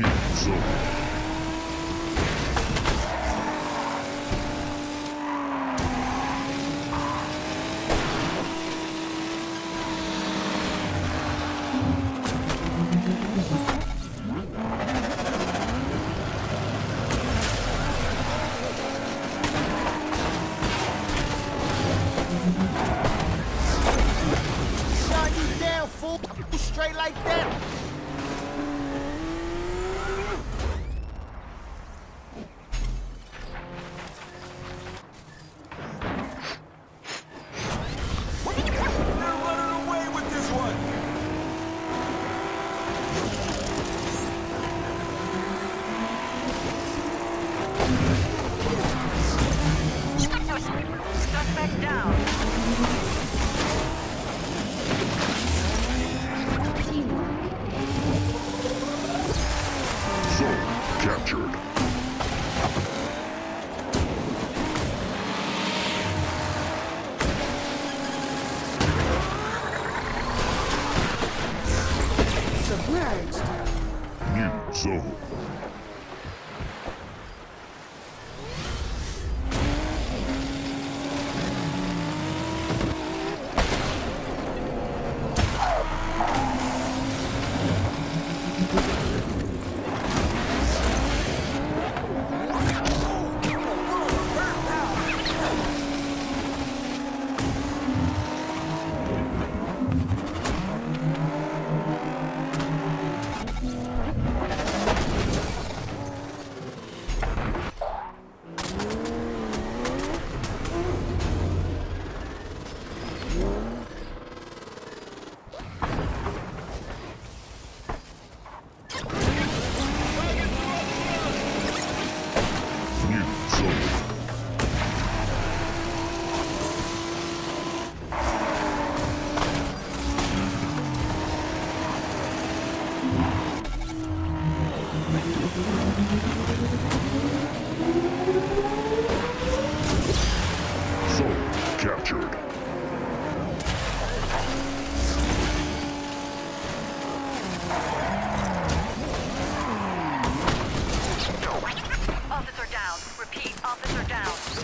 zone. Down, fool. Straight like that. Captured. Submerged. New zone. Captured. Officer down. Repeat, officer down.